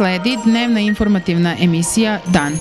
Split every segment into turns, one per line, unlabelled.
sledi dnevna informativna emisija Dan.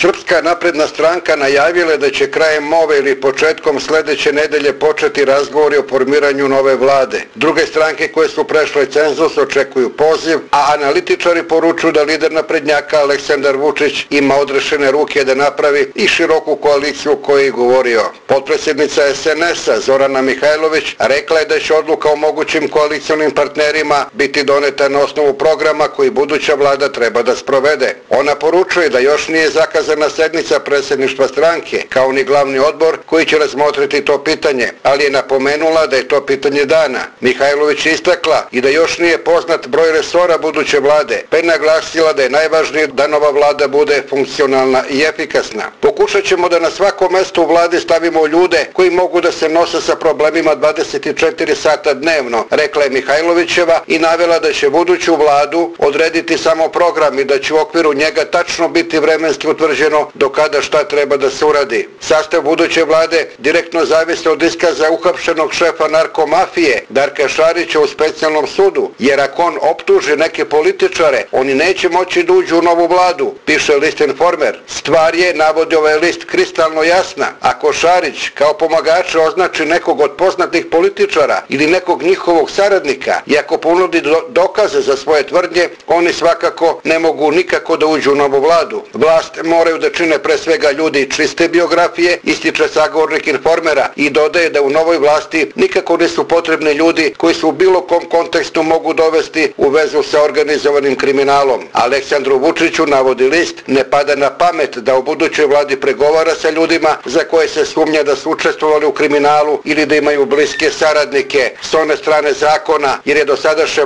Srpska napredna stranka najavila da će krajem ove ili početkom sljedeće nedelje početi razgovori o formiranju nove vlade. Druge stranke koje su prešle cenzus očekuju poziv, a analitičari poručuju da lider naprednjaka Aleksandar Vučić ima odrešene ruke da napravi i široku koaliciju koju je govorio. Potpredsjednica SNS-a Zorana Mihajlović rekla je da će odluka o mogućim koalicijonim partnerima biti doneta na osnovu programa koji buduća vlada treba da sprovede. Ona poručuje da još nije zakazana sednica predsjedništva stranke, kao ni glavni odbor koji će razmotriti to pitanje, ali je napomenula da je to pitanje dana. Mihajlović istakla i da još nije poznat broj resora buduće vlade, pa pe naglasila da je najvažnije da nova vlada bude funkcionalna i efikasna. Pokušat ćemo da na svako mesto u vladi stavimo ljude koji mogu da se nose sa problemima 24 sata dnevno, rekla je Mihajlovićeva i navela da će buduću vladu odrediti samo program i da će u okviru njega tačno biti vremenski određeno do kada šta treba da se uradi. Sastav buduće vlade direktno zavise od iskaza uhapšenog šefa narkomafije Darka Šarića u specijalnom sudu, jer ako on optuži neke političare, oni neće moći da uđu u novu vladu, piše list informer. Stvar je, navodi ovaj list, kristalno jasna. Ako Šarić kao pomagače označi nekog od poznatih političara ili nekog njihovog saradnika i ako ponudi do dokaze za svoje tvrdnje, oni svakako ne mogu nikako da uđu u novu vladu. Vlast moraju da čine pre svega ljudi čiste biografije, ističe sagovornik informera i dodaje da u novoj vlasti nikako nisu potrebni ljudi koji su u bilo kom kontekstu mogu dovesti u vezu sa organizovanim kriminalom. Aleksandru Vučiću navodi list ne pada na pamet da u budućoj vladi pregovara sa ljudima za koje se sumnja da su učestvovali u kriminalu ili da imaju bliske saradnike s one strane zakona jer je do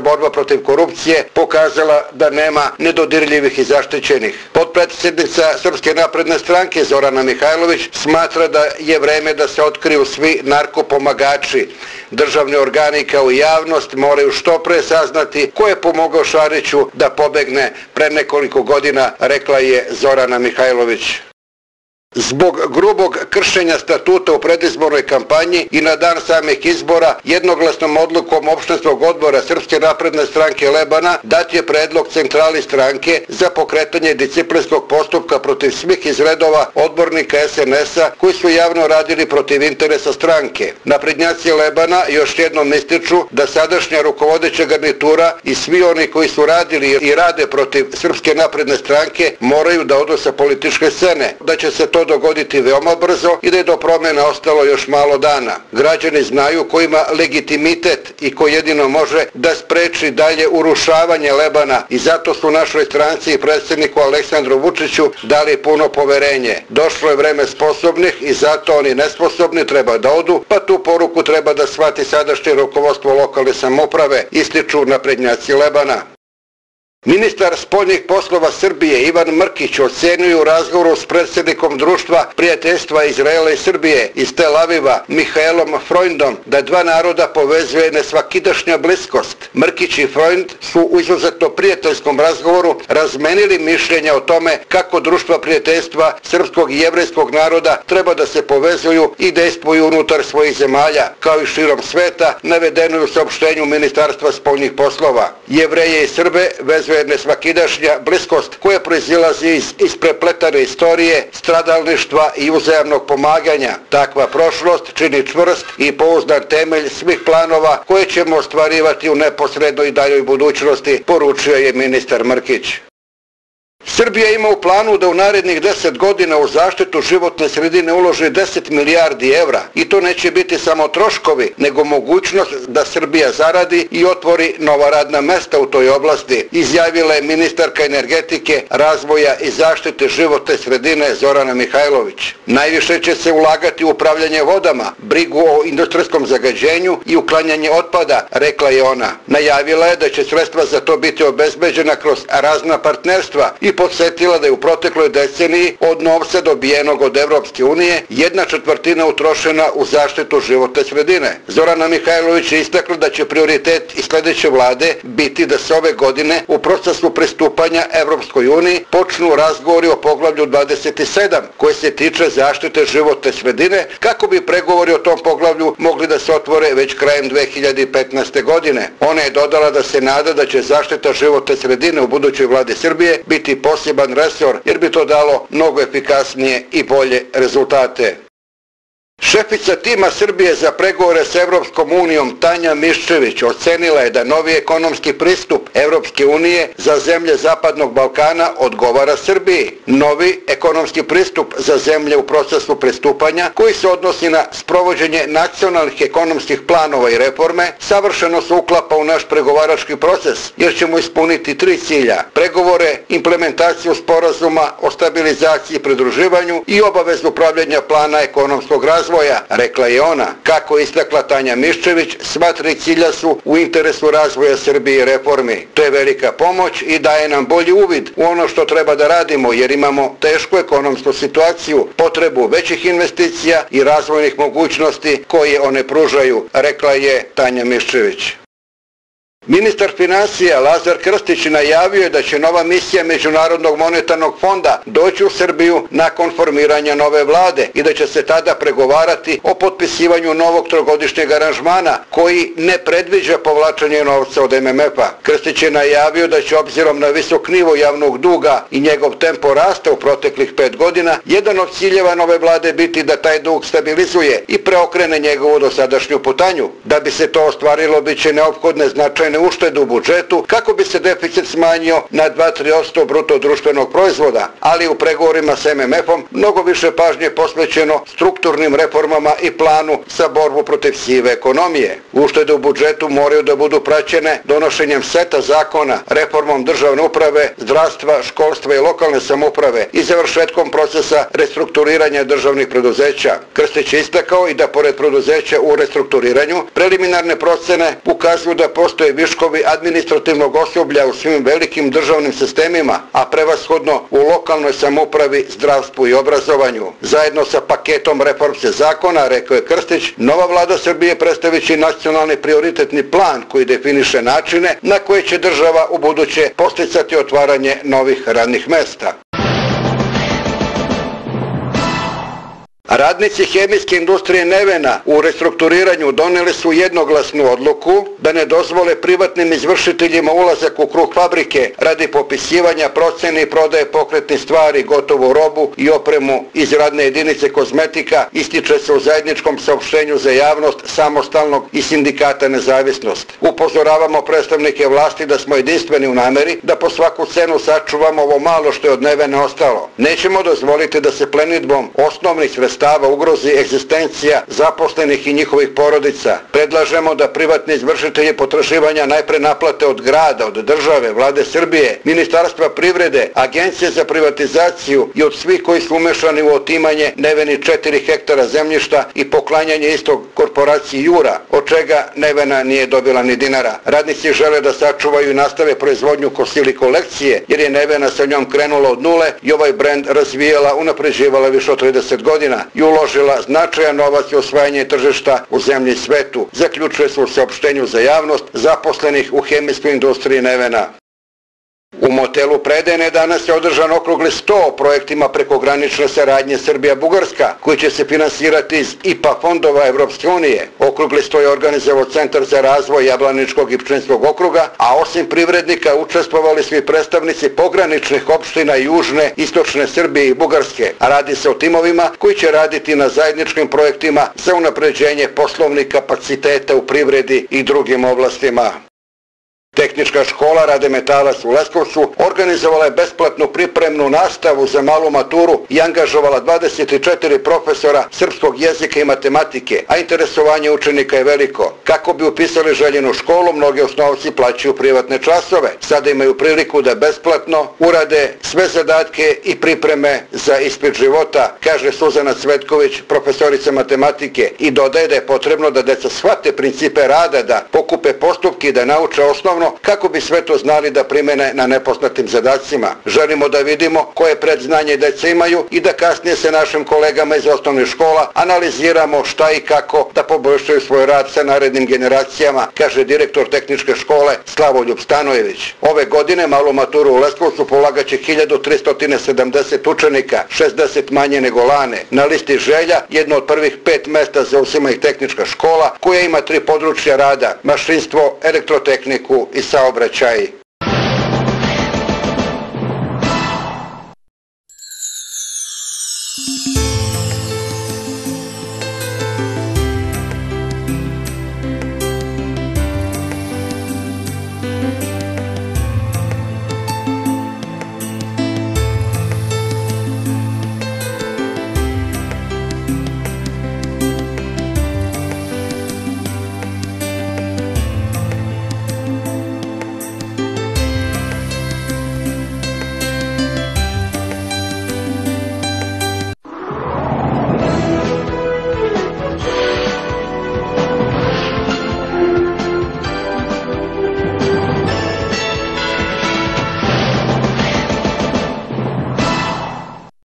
borba protiv korupcije pokazala da nema nedodirljivih i zaštićenih. Podpredsjednica Srpske napredne stranke Zorana Mihajlović smatra da je vreme da se otkriju svi narkopomagači. Državni organi kao i javnost moraju što pre saznati ko je pomogao Šariću da pobegne pre nekoliko godina, rekla je Zorana Mihajlović. Zbog grubog kršenja statuta u predizbornoj kampanji i na dan samih izbora, jednoglasnom odlukom opštinskog odbora Srpske napredne stranke Lebana dat je predlog centrali stranke za pokretanje disciplinskog postupka protiv svih iz redova odbornika SNS-a koji su javno radili protiv interesa stranke. Naprednjaci Lebana još jednom ističu da sadašnja rukovodeća garnitura i svi oni koji su radili i rade protiv Srpske napredne stranke moraju da odu sa političke scene, da će se to dogoditi veoma brzo i da je do promjena ostalo još malo dana. Građani znaju ko ima legitimitet i ko jedino može da spreči dalje urušavanje Lebana i zato su našoj stranci i predsjedniku Aleksandru Vučiću dali puno poverenje. Došlo je vreme sposobnih i zato oni nesposobni treba da odu, pa tu poruku treba da shvati sadašnje rukovodstvo lokalne samoprave, ističu naprednjaci Lebana. Ministar spoljnih poslova Srbije Ivan Mrkić ocenio u razgovoru s predsjednikom društva prijateljstva Izraela i Srbije iz Tel Aviva Mihaelom Freundom da dva naroda povezuje nesvakidašnja bliskost. Mrkić i Freund su u izuzetno prijateljskom razgovoru razmenili mišljenja o tome kako društva prijateljstva srpskog i jevrejskog naroda treba da se povezuju i dejstvuju unutar svojih zemalja, kao i širom sveta, navedeno u saopštenju Ministarstva spoljnih poslova. Jevreje i Srbe vezuju je nesvakidašnja bliskost koja proizilazi iz isprepletane istorije, stradalništva i uzajamnog pomaganja. Takva prošlost čini čvrst i pouzdan temelj svih planova koje ćemo ostvarivati u neposrednoj i daljoj budućnosti, poručio je ministar Mrkić. Srbija ima u planu da u narednih 10 godina u zaštitu životne sredine uloži 10 milijardi evra i to neće biti samo troškovi, nego mogućnost da Srbija zaradi i otvori nova radna mesta u toj oblasti, izjavila je ministarka energetike, razvoja i zaštite životne sredine Zorana Mihajlović. Najviše će se ulagati u upravljanje vodama, brigu o industrijskom zagađenju i uklanjanje otpada, rekla je ona. Najavila je da će sredstva za to biti obezbeđena kroz razna partnerstva i po podsjetila da je u protekloj deceniji od novca dobijenog od Evropske unije jedna četvrtina utrošena u zaštitu životne sredine. Zorana Mihajlović je istakla da će prioritet i sljedeće vlade biti da se ove godine u procesu pristupanja Evropskoj uniji počnu razgovori o poglavlju 27 koje se tiče zaštite životne sredine kako bi pregovori o tom poglavlju mogli da se otvore već krajem 2015. godine. Ona je dodala da se nada da će zaštita životne sredine u budućoj vladi Srbije biti poseban resor jer bi to dalo mnogo efikasnije i bolje rezultate. Šefica tima Srbije za pregovore s Evropskom unijom Tanja Miščević ocenila je da novi ekonomski pristup Evropske unije za zemlje Zapadnog Balkana odgovara Srbiji. Novi ekonomski pristup za zemlje u procesu pristupanja koji se odnosi na sprovođenje nacionalnih ekonomskih planova i reforme savršeno se uklapa u naš pregovarački proces jer ćemo ispuniti tri cilja. Pregovore, implementaciju sporazuma o stabilizaciji i pridruživanju i obavezno upravljanja plana ekonomskog razvoja razvoja, rekla je ona. Kako istakla Tanja Miščević, sva tri cilja su u interesu razvoja Srbije i reformi. To je velika pomoć i daje nam bolji uvid u ono što treba da radimo jer imamo tešku ekonomsku situaciju, potrebu većih investicija i razvojnih mogućnosti koje one pružaju, rekla je Tanja Miščević. Ministar financija Lazar Krstić najavio je da će nova misija Međunarodnog monetarnog fonda doći u Srbiju nakon formiranja nove vlade i da će se tada pregovarati o potpisivanju novog trogodišnjeg aranžmana koji ne predviđa povlačanje novca od MMF-a. Krstić je najavio da će obzirom na visok nivo javnog duga i njegov tempo rasta u proteklih pet godina, jedan od ciljeva nove vlade biti da taj dug stabilizuje i preokrene njegovu dosadašnju putanju. Da bi se to ostvarilo, bit će neophodne značajne značajne uštede u budžetu kako bi se deficit smanjio na 2-3% bruto društvenog proizvoda, ali u pregovorima s MMF-om mnogo više pažnje posvećeno strukturnim reformama i planu za borbu protiv sive ekonomije. Uštede u budžetu moraju da budu praćene donošenjem seta zakona, reformom državne uprave, zdravstva, školstva i lokalne samuprave i završetkom procesa restrukturiranja državnih preduzeća. Krstić je istakao i da pored preduzeća u restrukturiranju, preliminarne procene ukazuju da postoje viškovi administrativnog osoblja u svim velikim državnim sistemima, a prevashodno u lokalnoj samopravi, zdravstvu i obrazovanju. Zajedno sa paketom reformse zakona, rekao je Krstić, nova vlada Srbije predstavići nacionalni prioritetni plan koji definiše načine na koje će država u buduće posticati otvaranje novih radnih mesta. Radnici hemijske industrije Nevena u restrukturiranju doneli su jednoglasnu odluku da ne dozvole privatnim izvršiteljima ulazak u kruh fabrike radi popisivanja procene i prodaje pokretnih stvari, gotovu robu i opremu iz radne jedinice kozmetika ističe se u zajedničkom saopštenju za javnost samostalnog i sindikata nezavisnost. Upozoravamo predstavnike vlasti da smo jedinstveni u nameri da po svaku cenu sačuvamo ovo malo što je od Nevene ostalo. Nećemo dozvoliti da se plenitbom osnovnih sredstva sredstava ugrozi egzistencija zaposlenih i njihovih porodica. Predlažemo da privatni izvršitelji potraživanja najpre naplate od grada, od države, vlade Srbije, Ministarstva privrede, Agencije za privatizaciju i od svih koji su umešani u otimanje neveni 4 hektara zemljišta i poklanjanje istog korporaciji Jura, od čega nevena nije dobila ni dinara. Radnici žele da sačuvaju i nastave proizvodnju kosili kolekcije, jer je nevena sa njom krenula od nule i ovaj brend razvijela, unapređivala više od 30 godina i uložila značajan novac i osvajanje tržišta u zemlji svetu, zaključuje se u saopštenju za javnost zaposlenih u hemijskoj industriji Nevena. U motelu Predene danas je održan okrugli 100 projektima prekogranične saradnje Srbija-Bugarska, koji će se finansirati iz IPA fondova Evropske unije. Okrugli 100 je organizovao Centar za razvoj Jablaničkog i Pčinskog okruga, a osim privrednika učestvovali svi predstavnici pograničnih opština Južne, Istočne Srbije i Bugarske. Radi se o timovima koji će raditi na zajedničkim projektima za unapređenje poslovnih kapaciteta u privredi i drugim oblastima. Tehnička škola Rade Metalac u Leskovcu organizovala je besplatnu pripremnu nastavu za malu maturu i angažovala 24 profesora srpskog jezika i matematike, a interesovanje učenika je veliko. Kako bi upisali željenu školu, mnogi osnovci plaćaju privatne časove. Sada imaju priliku da besplatno urade sve zadatke i pripreme za ispit života, kaže Suzana Cvetković, profesorica matematike, i dodaje da je potrebno da deca shvate principe rada, da pokupe postupke i da nauče osnovno puno kako bi sve to znali da primene na nepoznatim zadacima. Želimo da vidimo koje predznanje deca imaju i da kasnije se našim kolegama iz osnovnih škola analiziramo šta i kako da poboljšaju svoj rad sa narednim generacijama, kaže direktor tehničke škole Slavoljub Stanojević. Ove godine malu maturu u Leskovcu polagaće 1370 učenika, 60 manje nego lane. Na listi želja jedno od prvih pet mesta zauzima i tehnička škola koja ima tri područja rada, mašinstvo, elektrotehniku i saobraćaj.